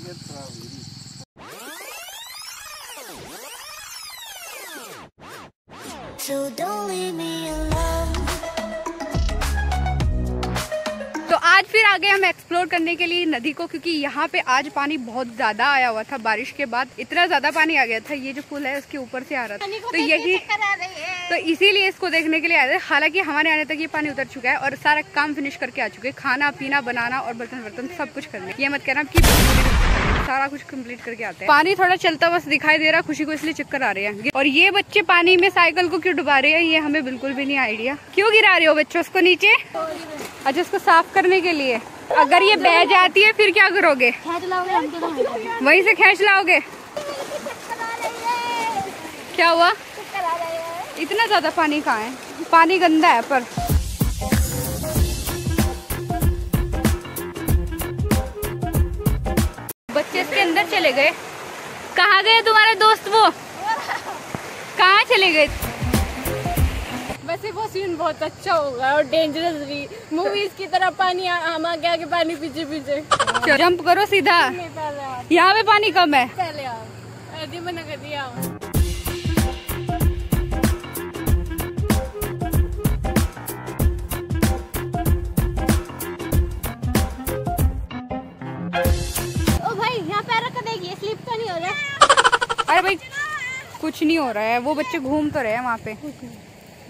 तबीयत खराब हुई So don't leave me alone. तो आज फिर आ गए हम एक्सप्लोर करने के लिए नदी को क्योंकि यहाँ पे आज पानी बहुत ज़्यादा आया हुआ था बारिश के बाद। इतना ज़्यादा पानी आ गया था ये जो पुल है उसके ऊपर से आ रहा था। तो यही तो इसीलिए इसको देखने के लिए आए थे। हालाँकि हमारे आने तक ये पानी उतर चुका है और सारा काम फिनिश करके आ चुके हैं। खाना पीना बनाना और बर्तन वर्तन सब कुछ करने। ये मत कहना कि सारा कुछ कंप्लीट करके आते हैं। पानी थोड़ा चलता बस दिखाई दे रहा खुशी को इसलिए चक्कर आ रहे हैं। और ये बच्चे पानी में साइकिल को क्यों डुबा रहे हैं ये हमें बिल्कुल भी नहीं आइडिया क्यों गिरा रहे हो बच्चों उसको नीचे? अच्छा उसको साफ़ करने के लिए। अगर ये बह जाती है फिर क्या करोगे? वहीं से खेच लाओगे? क्या हुआ? इतना ज़्यादा पानी कहाँ है? पानी गंदा है पर। चले गए। कहाँ गए तुम्हारे दोस्त वो? कहाँ चले गए? वैसे वो सीन बहुत अच्छा होगा और डेंजरस भी। मूवीज़ की तरह पानी आ- हम आगे आगे पानी पीछे पीछे। जंप करो सीधा। यहाँ पे पानी कम है। पहले आओ। ऐसे मना कर दिया। अरे भाई, कुछ नहीं हो रहा है। वो बच्चे घूम तो रहे हैं वहाँ पे।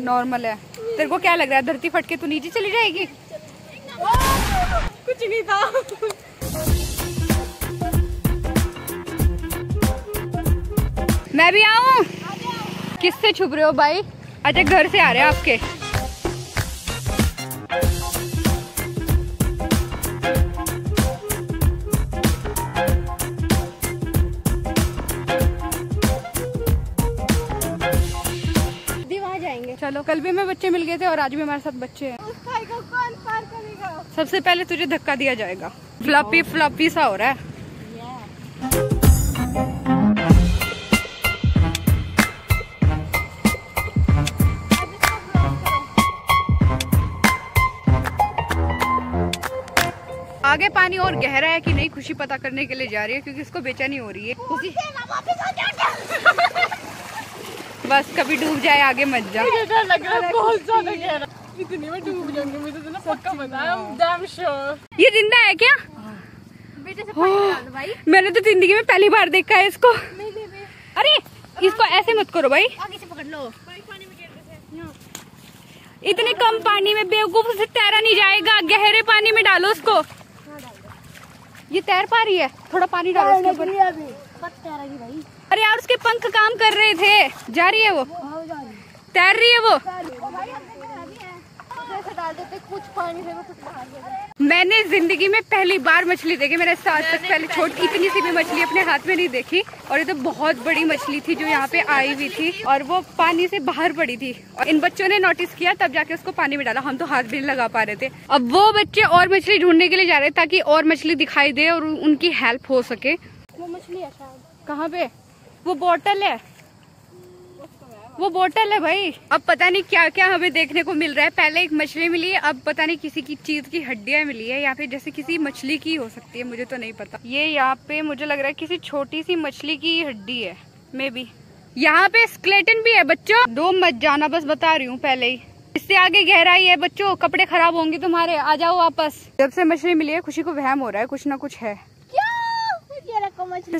नॉर्मल है। तेरे को क्या लग रहा है? धरती फट के तू नीचे चली जाएगी? कुछ नहीं था। मैं भी आऊँ? किससे छुप रहे हो भाई? अच्छा घर से आ रहे हैं आपके। चलो कल भी हमें बच्चे मिल गए थे और आज भी हमारे साथ बच्चे हैं। सबसे पहले तुझे धक्का दिया जाएगा। फ्लॉपी फ्लॉपी सा हो रहा है। आगे पानी और गहरा है कि नहीं खुशी पता करने के लिए जा रही है क्योंकि इसको बेचैनी हो रही है। खुशी बस कभी डूब जाए आगे मत जा मुझे लग रहा है बहुत ज़्यादा गहरा। इतनी में डूब जाऊँगी मुझे तो ना पक्का पता है sure ये ज़िंदा है क्या? बेटे से पानी डाल दो भाई। मैंने तो ज़िंदगी में पहली बार देखा है इसको। अरे इसको ऐसे मत करो भाई। आगे से पकड़ लो। भाई पानी में गिर रहे इतने कम पानी में बेवकूफ़ से तैरा नहीं जाएगा। गहरे पानी में डालो उसको। ये तैर पा रही है। थोड़ा पानी डालो उसके ऊपर। अरे यार उसके पंख काम कर रहे थे। जा रही है वो? तैर रही है वो? कुछ पानी कुछ मैंने ज़िंदगी में पहली बार मछली देखी मैंने आज तक पहले छोटी इतनी सी भी मछली अपने हाथ में नहीं देखी और ये तो बहुत बड़ी मछली थी जो यहाँ पे आई हुई थी और वो पानी से बाहर पड़ी थी। और इन बच्चों ने नोटिस किया तब जाके उसको पानी में डाला। हम तो हाथ भी नहीं लगा पा रहे थे। अब वो बच्चे और मछली ढूँढने के लिए जा रहे ताकि और मछली दिखाई दे और उनकी हेल्प हो सके। वो मछली है शायद। कहाँ पे? वो बोतल है। वो बोतल है भाई। अब पता नहीं क्या क्या हमें देखने को मिल रहा है। पहले एक मछली मिली है अब पता नहीं किसी की चीज़ की हड्डियाँ मिली है या फिर जैसे किसी मछली की हो सकती है मुझे तो नहीं पता। ये यहाँ पे मुझे लग रहा है किसी छोटी सी मछली की हड्डी है मे बी यहाँ पे स्केलेटन भी है बच्चों। दो मत जाना बस बता रही हूँ पहले ही। इससे आगे गहराई है बच्चों। कपड़े खराब होंगे तुम्हारे। आ जाओ वापस। जब से मछली मिली है खुशी को वहम हो रहा है कुछ ना कुछ है।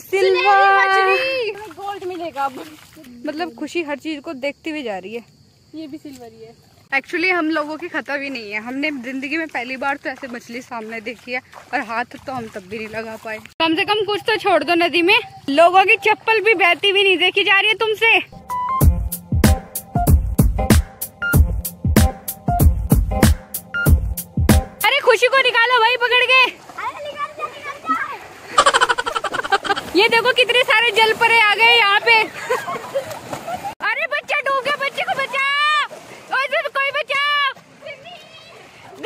सिल्वर। अब मतलब खुशी हर चीज़ को देखती हुई जा रही है। ये भी सिल्वर ही एक्चुअली हम लोगों की खता भी नहीं है। हमने ज़िंदगी में पहली बार तो ऐसे मछली सामने देखी है और हाथ तो हम तब भी नहीं लगा पाए। कम से कम कुछ तो छोड़ दो नदी में। लोगों की चप्पल भी बहती भी नहीं देखी जा रही है तुमसे। ये देखो कितने सारे जल परे आ गए यहाँ पे। अरे बच्चा डूब गया बच्चे को बचाओ। कोई बचाओ।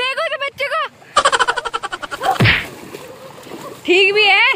देखो तो बच्चे को। ठीक भी है।